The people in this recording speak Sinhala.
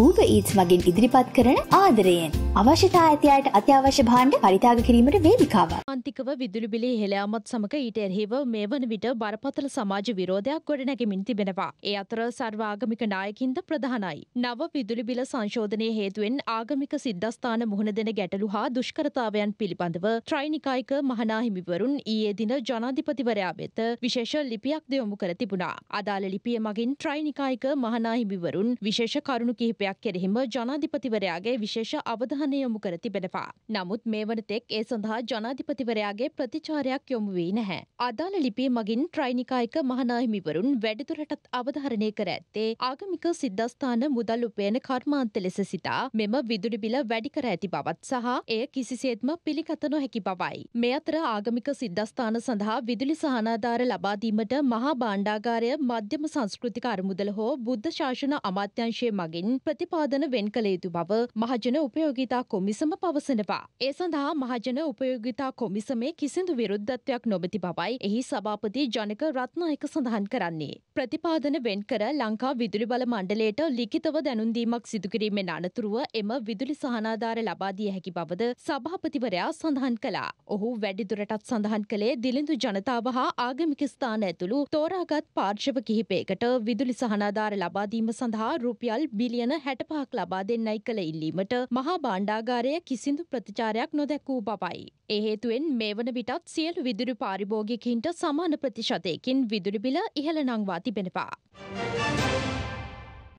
ඌබ ඊත්ස් මගින් ඉදිරිපත් කරන ආදරයෙන්. අවශ්‍යතා ඇතියට අත්‍යවශ්‍ය භාණ්ඩ පරිතාග කිරීමට වේදිකාවක්. අන්තිකව විදුලි බිලි හෙළයාමත් සමඟ ඊට එරහිව මේ වන විට බරපතල සමාජ විරෝධයක් ගොඩනැගෙමින් තිබෙනවා. ඒ අතර සර්වාගමික නායකින්ද ප්‍රධානයි. නව විදුලි බිල සංශෝධනය හේතුවෙන් ආගමික සිද්ධස්ථාන මුහුණ දෙන ගැටලු හා දුෂ්කරතාවයන් පිළිබඳව ත්‍රයිනිකායික මහනාහිමිවරුන් ඊයේ දින ජනාධිපතිවරයා වෙත විශේෂ ලිපියක් දෙයොමු කර තිබුණා. අදාළ ලිපිය මගින් ත්‍රයිනිකායික මහනාහිමිවරුන් විශේෂ කරුණු කිහිපයක් කෙරෙහිම ජනාධිපතිවරයාගේ විශේෂ අවධානය යොමු කර තිබෙනවා. නමුත් මේ වන තෙක් ඒ සඳහා ජනාධිපතිවරයාගේ ප්‍රතිචාරයක් යොමු වී නැහැ. අදාළ ලිපිය මගින් ත්‍රයිනිකායික මහනාහිමිවරුන් වැඩිදුරටත් අවධාරණය කර ඇත්තේ ආගමික සිද්ධස්ථාන මුදල් උපයන කර්මාන්ත ලෙස සිතා මෙම විදුලි බිල වැඩි කර ඇති බවත් සහ එය කිසිසේත්ම පිළිගත නොහැකි බවයි. මේ අතර ආගමික සිද්ධස්ථාන සඳහා විදුලි සහනාධාර ලබාදීමට මහා බාණ්ඩාගාරය මධ්‍යම සංස්කෘතික අරමුදල හෝ බුද්ධ ශාසන අමාත්‍යංශය මගින් ප්‍රතිපාදන වෙන් කළ යුතු බව මහජන උපයෝගිතා කොමිසම පවසනවා. ඒ සඳහා මහජන උපයෝගිතා කොමිසමේ කිසිදු විරුද්ධත්වයක් නොබති බවයි එහි සභාපති ජනක රත්නායක සඳහන් කරන්නේ. ප්‍රතිපාදන වෙන් කර ලංකා විදුලි බල මණ්ඩලයට ලිඛිතව දැනුන්දීමක් සිදුකිරීමෙන් අනතුරුව එම විදුලි සහනාධාර ලබාදිය හැකි බවද සභාපතිවරයා සඳහන් කළා. ඔහු වැඩිදුරටත් සඳහන් කළේ දිලිඳු ජනතාව හා ආගමික ස්ථාන ඇතුළු තෝරාගත් පාර්ශව කිහිපයකට විදුලි සහනාධාර ලබාදීම සඳහා රුපියල් බිලියන හැටපහක් ලබා දෙන්නයි කළ ඉල්ලීමට මහා බාණ්ඩාගාරය කිසිදු ප්‍රතිචාරයක් නොදැක් වූ බවයි. ඒ හේතුවෙන් මේ වන විටත් සියලු විදුලි පාරිභෝගිකින්ට සමාන ප්‍රතිශතයකින් විදුලි බිල ඉහළ නංවා තිබෙනවා.